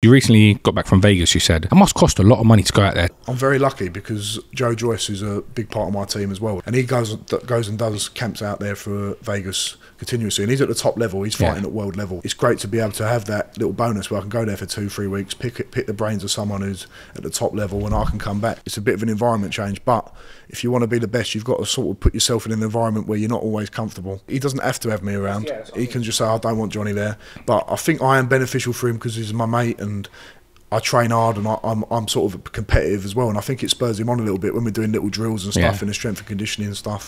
You recently got back from Vegas, you said. It must cost a lot of money to go out there. I'm very lucky because Joe Joyce is a big part of my team as well, and he goes goes and does camps out there for Vegas continuously, and he's at the top level. He's fighting Yeah. at world level. It's great to be able to have that little bonus where I can go there for two, three weeks, pick it, pick the brains of someone who's at the top level, and I can come back. It's a bit of an environment change, but if you want to be the best, you've got to sort of put yourself in an environment where you're not always comfortable. He doesn't have to have me around. he can just say, "I don't want Johnny there," but I think I am beneficial for him because he's my mate and. I train hard and I, I'm I'm sort of competitive as well, and I think it spurs him on a little bit when we're doing little drills and stuff Yeah. in the strength and conditioning and stuff.